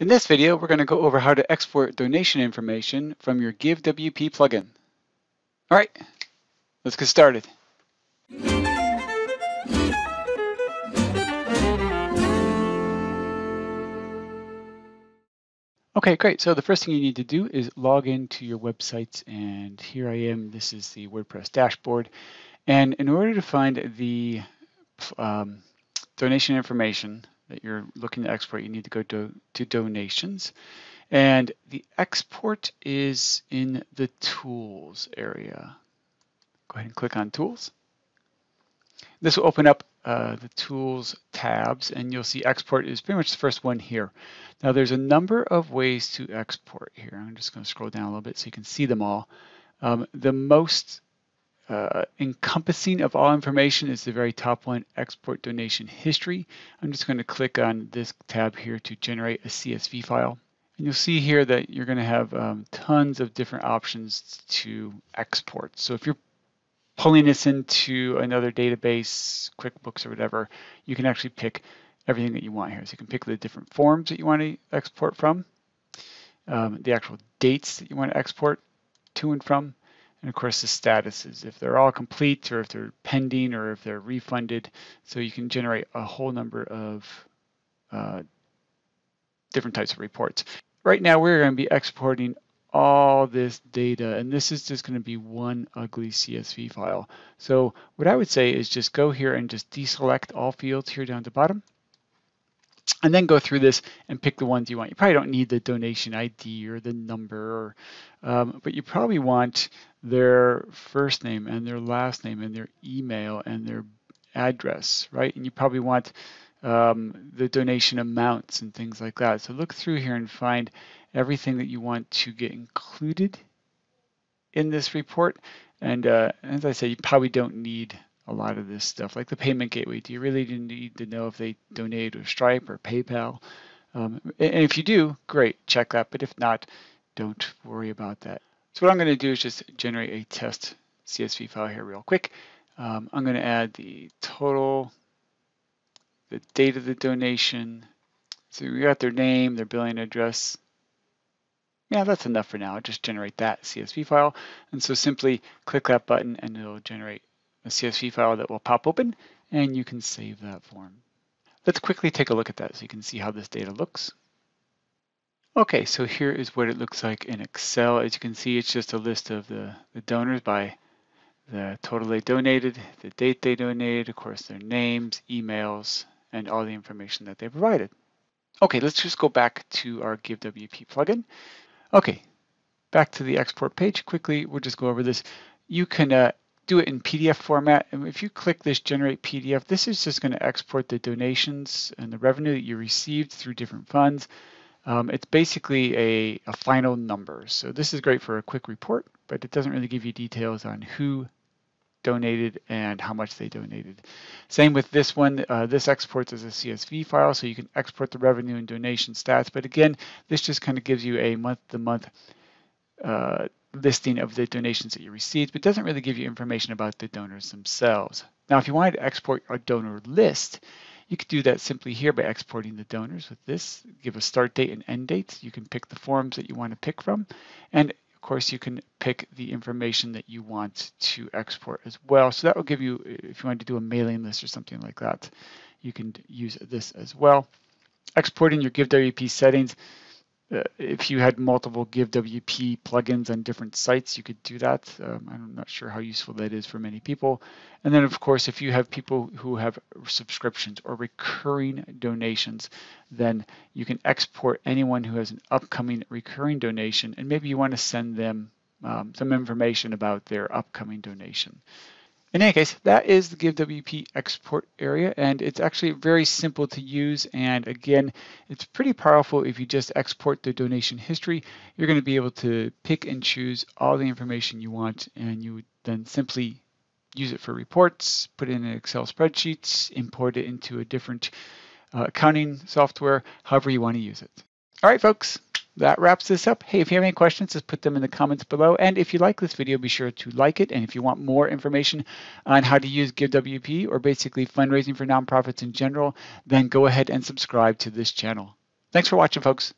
In this video, we're going to go over how to export donation information from your GiveWP plugin. All right, let's get started. Okay, great. So the first thing you need to do is log into your websites. And here I am. This is the WordPress dashboard. And in order to find the um, donation information that you're looking to export, you need to go to, to donations. And the export is in the tools area. Go ahead and click on tools. This will open up uh, the tools tabs and you'll see export is pretty much the first one here. Now there's a number of ways to export here. I'm just going to scroll down a little bit so you can see them all. Um, the most uh, encompassing of all information is the very top one, export donation history. I'm just going to click on this tab here to generate a CSV file. And you'll see here that you're going to have um, tons of different options to export. So if you're pulling this into another database, QuickBooks or whatever, you can actually pick everything that you want here. So you can pick the different forms that you want to export from, um, the actual dates that you want to export to and from, and of course the statuses, if they're all complete or if they're pending or if they're refunded. So you can generate a whole number of uh, different types of reports. Right now we're going to be exporting all this data and this is just going to be one ugly CSV file. So what I would say is just go here and just deselect all fields here down at the bottom and then go through this and pick the ones you want. You probably don't need the donation ID or the number, or, um, but you probably want their first name and their last name and their email and their address, right? And you probably want um, the donation amounts and things like that. So look through here and find everything that you want to get included in this report. And uh, as I said, you probably don't need a lot of this stuff, like the payment gateway. Do you really need to know if they donate with Stripe or PayPal? Um, and if you do, great, check that. But if not, don't worry about that. So what I'm going to do is just generate a test CSV file here real quick. Um, I'm going to add the total, the date of the donation. So we got their name, their billing address. Yeah, that's enough for now. Just generate that CSV file. And so simply click that button and it'll generate a CSV file that will pop open and you can save that form. Let's quickly take a look at that so you can see how this data looks. Okay, so here is what it looks like in Excel. As you can see, it's just a list of the, the donors by the total they donated, the date they donated, of course, their names, emails, and all the information that they provided. Okay, let's just go back to our GiveWP plugin. Okay, back to the export page. Quickly, we'll just go over this. You can uh, do it in PDF format. And if you click this generate PDF, this is just going to export the donations and the revenue that you received through different funds. Um, it's basically a, a final number. So this is great for a quick report, but it doesn't really give you details on who donated and how much they donated. Same with this one. Uh, this exports as a CSV file, so you can export the revenue and donation stats. But again, this just kind of gives you a month-to-month uh, listing of the donations that you received, but doesn't really give you information about the donors themselves. Now, if you wanted to export a donor list, you could do that simply here by exporting the donors with this, give a start date and end date. You can pick the forms that you want to pick from. And of course, you can pick the information that you want to export as well. So that will give you, if you want to do a mailing list or something like that, you can use this as well. Exporting your GiveWP settings uh, if you had multiple GiveWP plugins on different sites, you could do that. Um, I'm not sure how useful that is for many people. And then, of course, if you have people who have subscriptions or recurring donations, then you can export anyone who has an upcoming recurring donation, and maybe you want to send them um, some information about their upcoming donation. In any case, that is the GiveWP export area, and it's actually very simple to use. And again, it's pretty powerful if you just export the donation history. You're going to be able to pick and choose all the information you want, and you then simply use it for reports, put it in an Excel spreadsheet, import it into a different uh, accounting software, however you want to use it. All right, folks that wraps this up. Hey, if you have any questions, just put them in the comments below. And if you like this video, be sure to like it. And if you want more information on how to use GiveWP or basically fundraising for nonprofits in general, then go ahead and subscribe to this channel. Thanks for watching, folks.